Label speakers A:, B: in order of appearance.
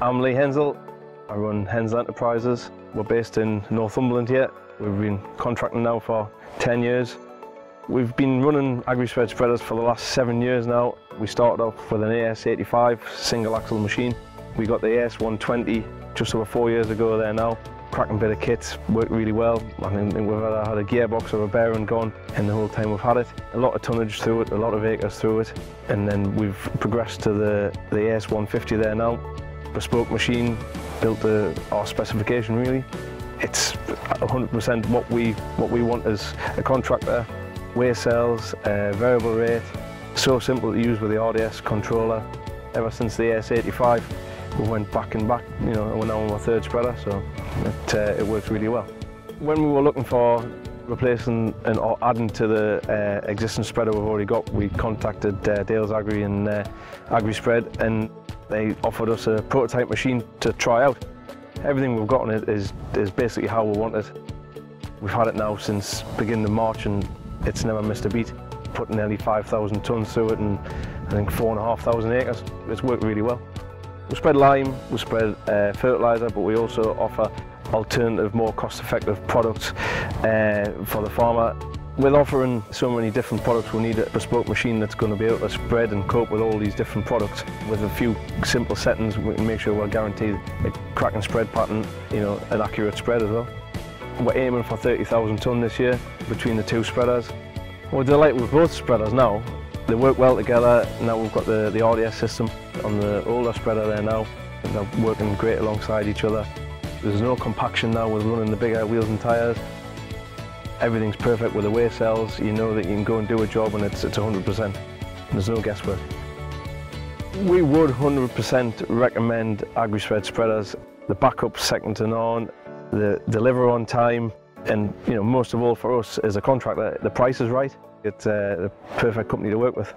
A: I'm Lee Henzell. I run Henzell Enterprises. We're based in Northumberland here. We've been contracting now for 10 years. We've been running AgriSpread spreaders for the last seven years now. We started off with an AS85 single axle machine. We got the AS120 just over four years ago there now. Cracking bit of kit, worked really well. I think we've either had a gearbox or a bearing gone in the whole time we've had it. A lot of tonnage through it, a lot of acres through it. And then we've progressed to the, the AS150 there now. Bespoke machine, built to our specification really. It's 100% what we, what we want as a contractor. Weigh cells, uh, variable rate, so simple to use with the RDS controller. Ever since the AS85, we went back and back, you know, and we're now on our third spreader, so it, uh, it works really well. When we were looking for replacing and or adding to the uh, existing spreader we've already got, we contacted uh, Dales Agri and uh, AgriSpread and they offered us a prototype machine to try out. Everything we've got on it is, is basically how we want it. We've had it now since beginning of March and it's never missed a beat. Put nearly 5,000 tonnes through it and I think 4,500 acres. It's worked really well. We spread lime, we spread uh, fertiliser, but we also offer alternative, more cost-effective products uh, for the farmer. With offering so many different products, we need a bespoke machine that's going to be able to spread and cope with all these different products. With a few simple settings, we can make sure we're guaranteed a crack and spread pattern, you know, an accurate spread as well. We're aiming for 30,000 tonne this year between the two spreaders. We're delighted with both spreaders now. They work well together. Now we've got the, the RDS system on the older spreader there now. And They're working great alongside each other. There's no compaction now with running the bigger wheels and tyres. Everything's perfect with the weigh cells. You know that you can go and do a job and it's, it's 100%. There's no guesswork. We would 100% recommend AgriSpread spreaders. The backup second to none, the deliver on time, and you know most of all for us as a contractor, the price is right. It's uh, the perfect company to work with.